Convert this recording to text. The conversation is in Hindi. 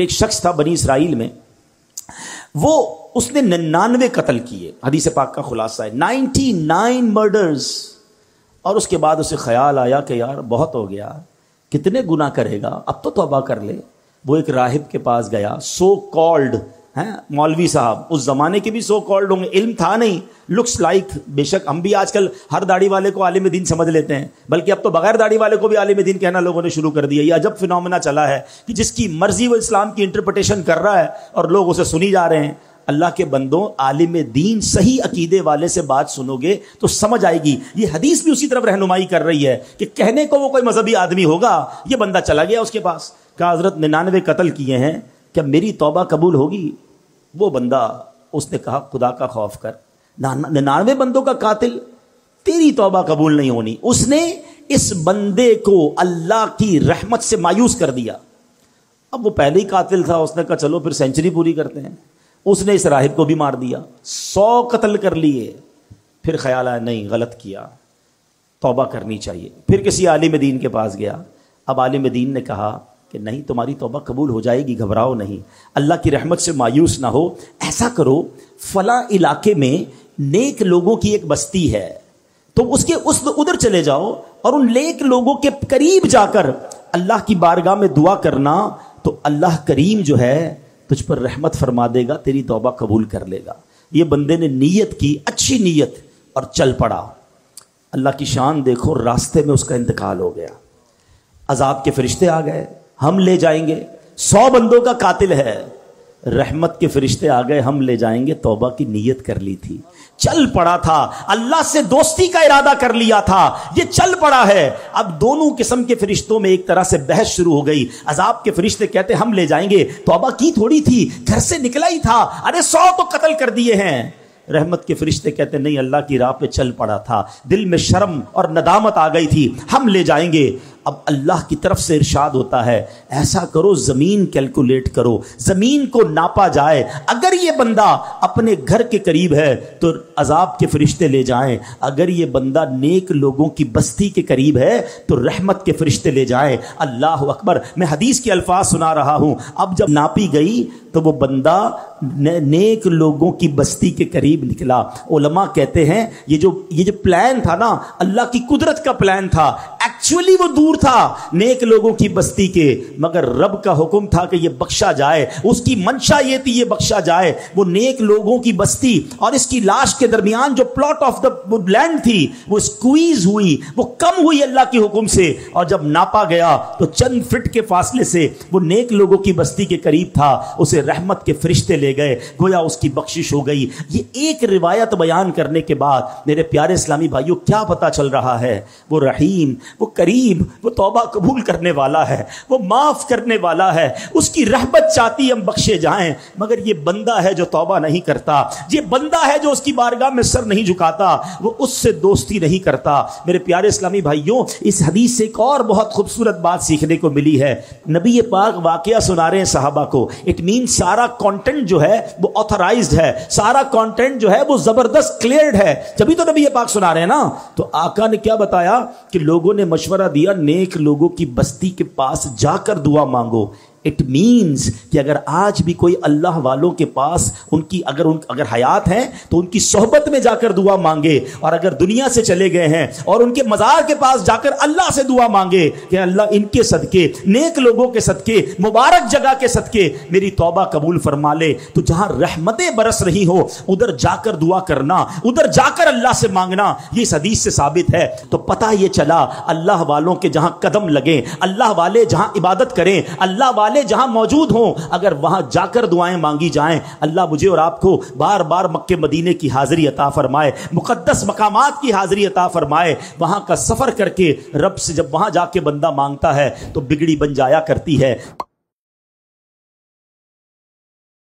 एक शख्स था बनी इसराइल में। वो उसने निन्यानवे कत्ल किए। हदीस पाक का खुलासा है। Ninety nine murders. और उसके बाद उसे ख्याल आया कि यार, बहुत हो गया। कितने गुना करेगा? अब तो तोबा कर ले। वो एक राहिब के पास गया। सो कॉल्ड हैं, मौलवी साहब, उस जमाने के भी सो कॉल्ड होंगे। इल्म था नहीं। लुक्स लाइक बेशक हम भी आजकल हर दाढ़ी वाले को आलिम दीन समझ लेते हैं। बल्कि अब तो बगैर दाढ़ी वाले को भी आलिम दीन कहना लोगों ने शुरू कर दिया। ये अजब फिनोमिना चला है कि जिसकी मर्ज़ी वो इस्लाम की इंटरप्रटेशन कर रहा है और लोग उसे सुनी जा रहे हैं। अल्लाह के बंदों, आलिम दीन सही अकीदे वाले से बात सुनोगे तो समझ आएगी। ये हदीस भी उसी तरफ़ रहनुमाई कर रही है कि कहने को वो कोई मजहबी आदमी होगा, ये बंदा चला गया उसके पास। कहा हज़रत निन्यानवे कत्ल किए हैं? क्या मेरी तौबा कबूल होगी? वो बंदा उसने कहा, खुदा का खौफ कर। निन्यानवे बंदों का कातिल, तेरी तौबा कबूल नहीं होनी। उसने इस बंदे को अल्लाह की रहमत से मायूस कर दिया। अब वो पहले ही कातिल था, उसने कहा, चलो फिर सेंचुरी पूरी करते हैं। उसने इस राहिब को भी मार दिया। सौ कत्ल कर लिए। फिर ख्याल आया, नहीं, गलत किया। तौबा करनी चाहिए। फिर किसी आलिम दीन के पास गया। अब आलिम दीन ने कहा कि नहीं, तुम्हारी तोबा कबूल हो जाएगी, घबराओ नहीं। अल्लाह की रहमत से मायूस ना हो। ऐसा करो, फला इलाके में नेक लोगों की एक बस्ती है। तो उसके उस उधर चले जाओ और उन नेक लोगों के करीब जाकर अल्लाह की बारगाह में दुआ करना तो अल्लाह करीम जो है तुझ पर रहमत फरमा देगा, तेरी तोबा कबूल कर लेगा। ये बंदे ने नीयत की, अच्छी नीयत, और चल पड़ा। अल्लाह की शान देखो, रास्ते में उसका इंतकाल हो गया। अजाब के फरिश्ते आ गए। हम ले जाएँगे। सौ बंदों का कातिल है। रहमत के फरिश्ते आ गए, हम ले जाएँगे। तौबा की नीयत कर ली थी। चल पड़ा था। अल्लाह से दोस्ती का इरादा कर लिया था। ये चल पड़ा है। अब दोनों किस्म के फरिश्तों में एक तरह से बहस शुरू हो गई। अजाब के फरिश्ते कहते, हम ले जाएँगे। तौबा की थोड़ी थी। घर से निकला ही था। अरे सौ तो कत्ल कर दिए हैं। रहमत के फरिश्ते कहते, नहीं, अल्लाह की राह पे चल पड़ा था। दिल में शर्म और नदामत आ गई थी। हम ले जाएँगे। अब अल्लाह की तरफ़ से इरशाद होता है। ऐसा करो ज़मीन कैलकुलेट करो। ज़मीन को नापा जाए। अगर ये बंदा अपने घर के करीब है तो अजाब के फरिश्ते ले जाएँ। अगर ये बंदा नेक लोगों की बस्ती के करीब है तो रहमत के फरिश्ते ले जाएँ। अल्लाह अकबर। मैं हदीस के अल्फाज सुना रहा हूँ। अब जब नापी गई तो वो बंदा ने, नेक लोगों की बस्ती के करीब निकला। ओलमा कहते हैं ये जो ये जो प्लान था ना अल्लाह की कुदरत का प्लान था। एक्चुअली वो दूर था नेक लोगों की बस्ती के, मगर रब का हुक्म था कि ये बख्शा जाए, उसकी मंशा ये थी, ये बख्शा जाए। वो नेक लोगों की बस्ती और इसकी लाश के दरमियान जो प्लॉट ऑफ़ द लैंड थी, वो स्क्वीज हुई, वो कम हुई अल्लाह के हुक्म से। और जब नापा गया तो चंद फिट के फासले से वो नेक लोगों की बस्ती के करीब था, उसे रहमत के फरिश्ते ले गए, गोया उसकी बख्शिश हो गई। ये एक रिवायत बयान करने के बाद, मेरे प्यारे इस्लामी भाइयों, क्या पता चल रहा है? वो रहीम वो करीब, वो तौबा कबूल करने वाला है, वो माफ़ करने वाला है, उसकी रहमत चाहती हम बख्शे जाएँ, मगर ये बंदा है जो तौबा नहीं करता, ये बंदा है जो उसकी बारगाह में सर नहीं झुकाता, वो उससे दोस्ती नहीं करता। मेरे प्यारे इस्लामी भाइयों, इस हदीस से एक और बहुत खूबसूरत बात सीखने को मिली है। नबी पाक वाकया सुना रहे हैं साहबा को, इट मीन सारा कॉन्टेंट जो है, वो ऑथराइज्ड है, सारा कॉन्टेंट जो है, वो ज़बरदस्त क्लियर है। जब तो नबी पाक सुना रहे हैं ना? तो आका ने क्या बताया कि लोगों ने मशवरा दिया नेक लोगों की बस्ती के पास जाकर दुआ मांगो। इट मीन्स कि अगर आज भी कोई अल्लाह वालों के पास उनकी, अगर उन, अगर हयात हैं तो उनकी सोहबत में जाकर दुआ मांगे। और अगर दुनिया से चले गए हैं, और उनके मज़ार के पास जाकर अल्लाह से दुआ मांगे, कि अल्लाह इनके सदके, नेक लोगों के सदके, मुबारक जगह के सदके, मेरी तौबा कबूल फरमा ले। तो जहाँ रहमतें बरस रही हो, उधर जाकर दुआ करना, उधर जाकर अल्लाह से मांगना, ये इस हदीस से साबित है। तो पता ये चला, अल्लाह वालों के जहाँ कदम लगे, अल्लाह वाले जहाँ इबादत करें, अल्लाह वाले वाले जहाँ मौजूद हों, अगर वहाँ जाकर दुआएँ मांगी जाएँ, अल्लाह मुझे और आपको बार बार मक्के मदीने की हाजिरी अता फरमाए मुकदस मकाम की हाजिरी अता फरमाए, वहाँ का सफ़र करके रब से जब वहाँ जाके बंदा माँगता है तो बिगड़ी बन जाया करती है।